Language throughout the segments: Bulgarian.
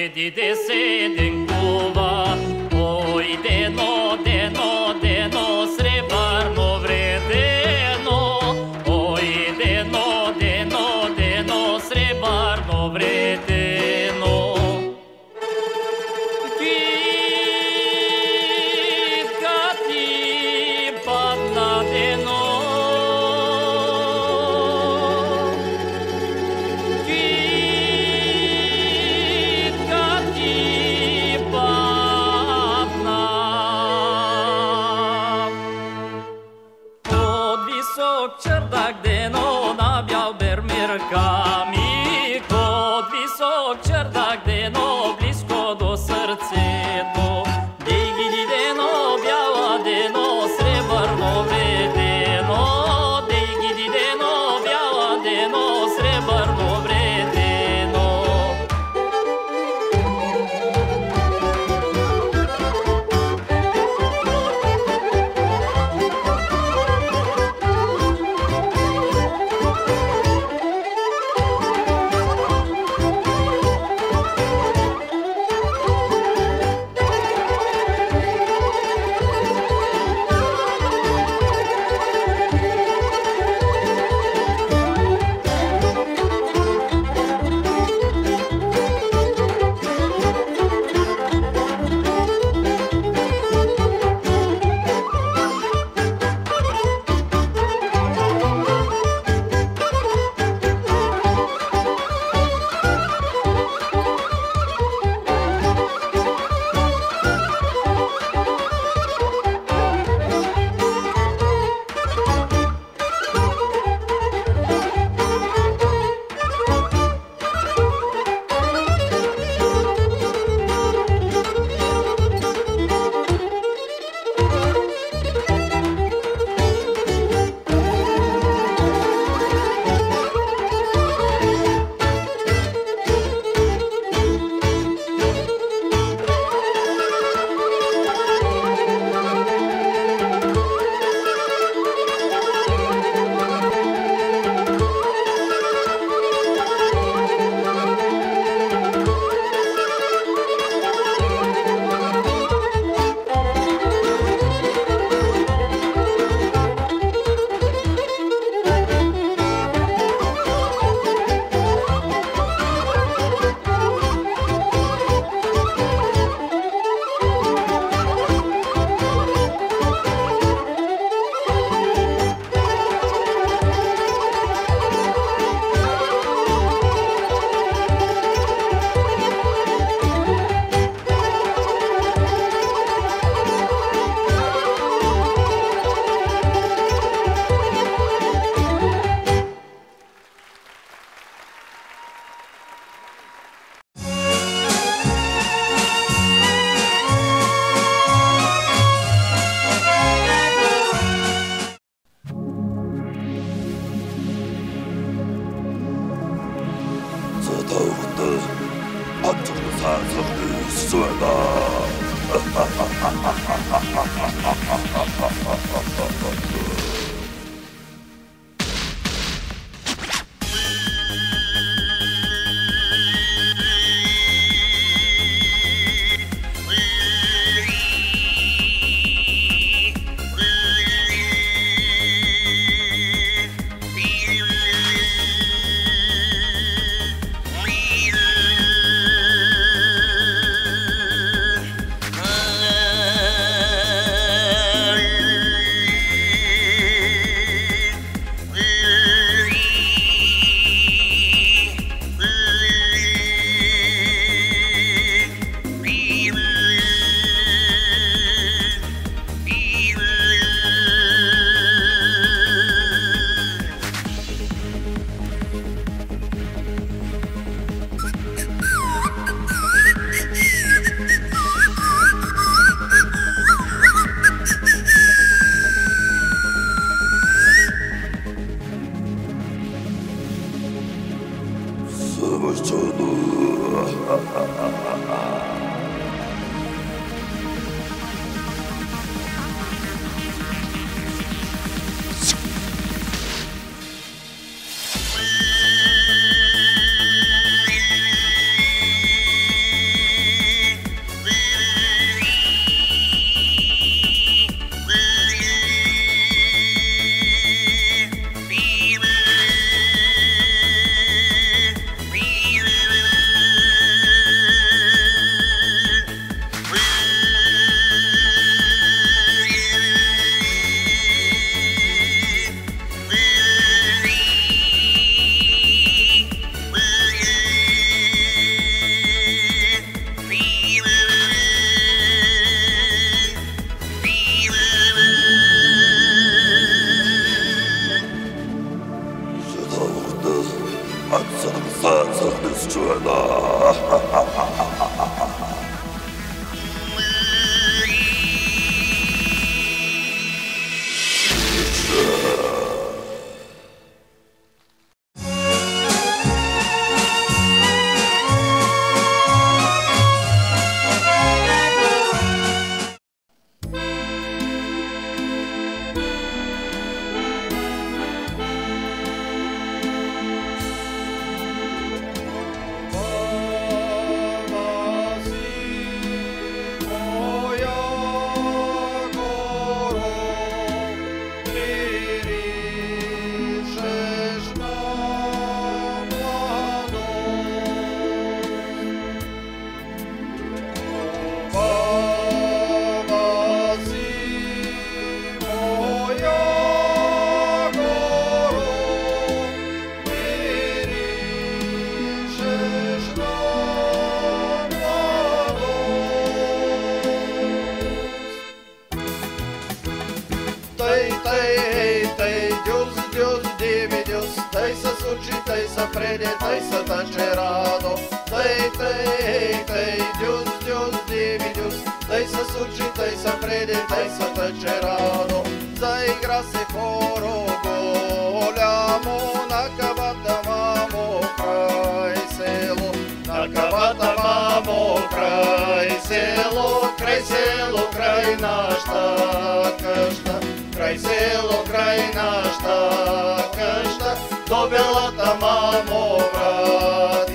Sedi de sedin Çardak 더욱더 안정사상을 수행하 дете и светлече рано, заигра се хоро голямо на кабата мамо край село. На кабата мамо край село, край село, край нашата къща. Край село, край нашата къща, до белата мамо брат.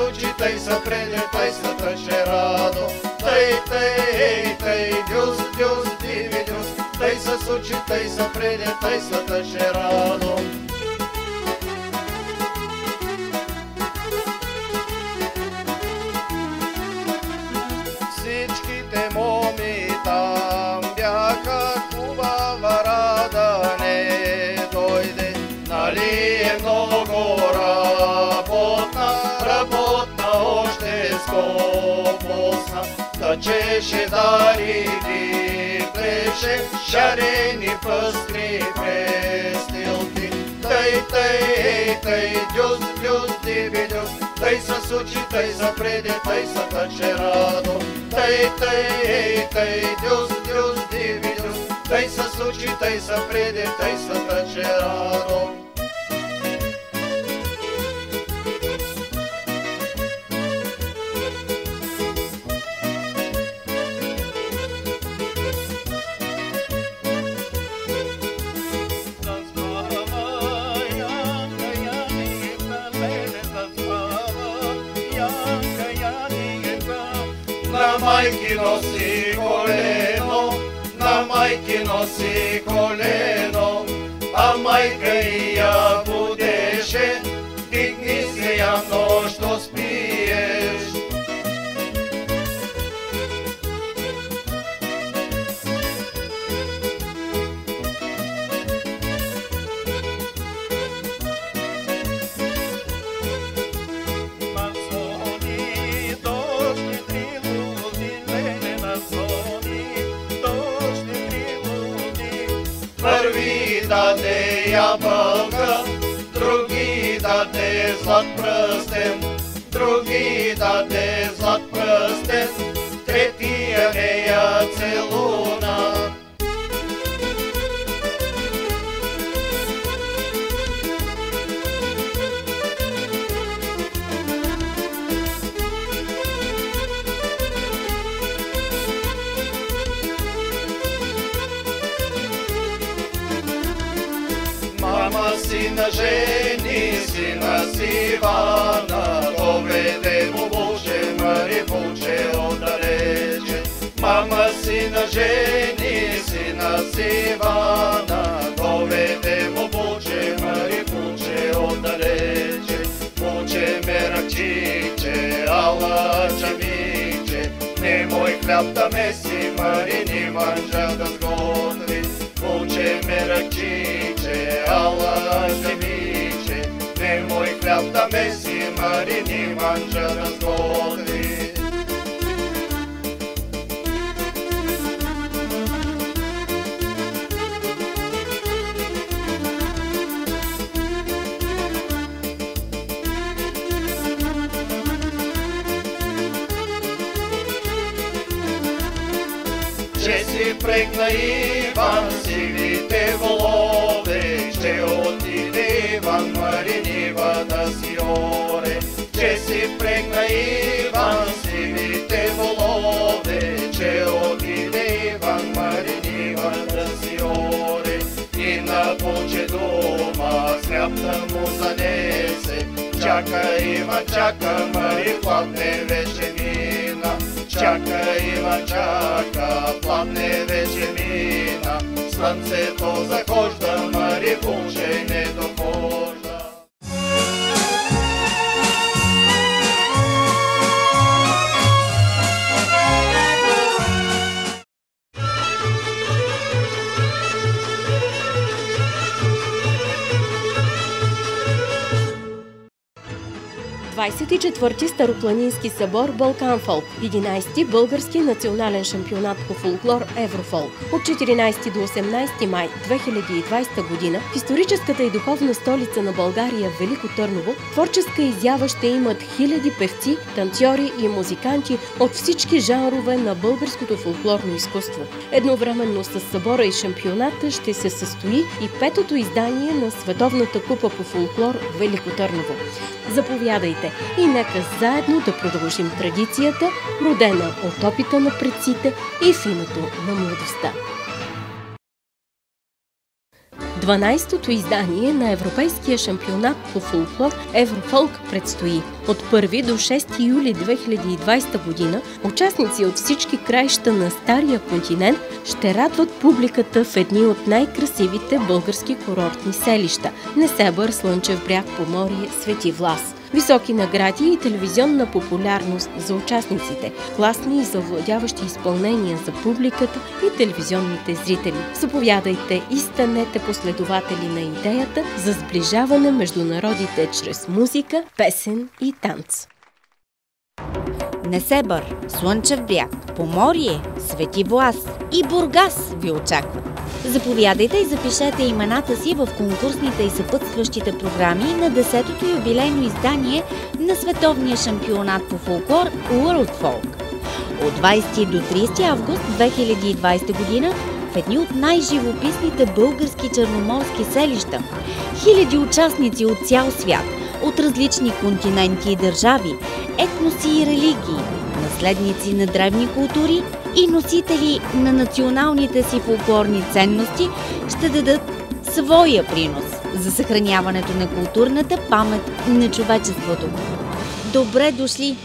sučitaj sa preljetaj sa trašerado Taj, taj, taj, djus, djus, divi djus Taj sa sučitaj sa preljetaj sa trašerado Ce dari di pleșe, șareni păstri prestilti. Tăi, tăi, ei, tăi, dios, dios, dividios, tăi să suci, tăi să prede, tăi să tace rado. Tăi, tăi, ei, tăi, dios, dios, dividios, tăi să suci, tăi să prede, tăi să tace rado. На майкино си колено, сина жени, сина си Ивана, доведе му Боже, Мари Боже отдалече. Мама сина жени, сина си Ивана, доведе му Боже, Мари Боже отдалече. Боже мерачиче, ала чавиче, не мой хляб да меси, Мари ни манжа да сготви. Боже мерачиче, ала чавиче, не мой хляб да меси, Мари ни манжа да сготви. Че си ще отиде Иван Маринива да си оре. Че си прегна Иван сивите волове, че отиде Иван Маринива да си оре. И на Боче дома сляпта му занесе, чака Иван, чака Мари, платне вече вина. Чака Иван, чака, пладне вече мина, слънцето захожда, Мари Боже не дохожда. – 24-ти Старопланински събор Балканфолк, 11-ти Български национален шампионат по фолклор Еврофолк. От 14 до 18 май 2020 година в историческата и духовна столица на България Велико Търново творческа изява ще имат хиляди певци, танцори и музиканти от всички жанрове на българското фолклорно изкуство. Едновременно с събора и шампионата ще се състои и петото издание на Световната купа по фолклор Велико Търново. Заповядайте и нека заедно да продължим традицията, родена от опита на предците и в името на младостта. 12-то издание на Европейския шампионат по фолклор Еврофолк предстои. От 1 до 6 юли 2020 година участници от всички краища на Стария континент ще радват публиката в едни от най-красивите български курортни селища – Несебър, Слънчев бряг, Поморие, Свети Влас. Високи награди и телевизионна популярност за участниците, класни и завладяващи изпълнения за публиката и телевизионните зрители. Заповядайте и станете последователи на идеята за сближаване между народите чрез музика, песен и танц. Несебър, Слънчев бряг, Поморие, Свети Влас и Бургас ви очакват. Заповядайте и запишете имената си в конкурсните и съпътстващите програми на 10-то юбилейно издание на световния шампионат по фолклор World Folk. От 20 до 30 август 2020 година в едни от най-живописните български черноморски селища. Хиляди участници от цял свят, от различни континенти и държави, етноси и религии, наследници на древни култури и носители на националните си фолклорни ценности ще дадат своя принос за съхраняването на културната памет на човечеството. Добре дошли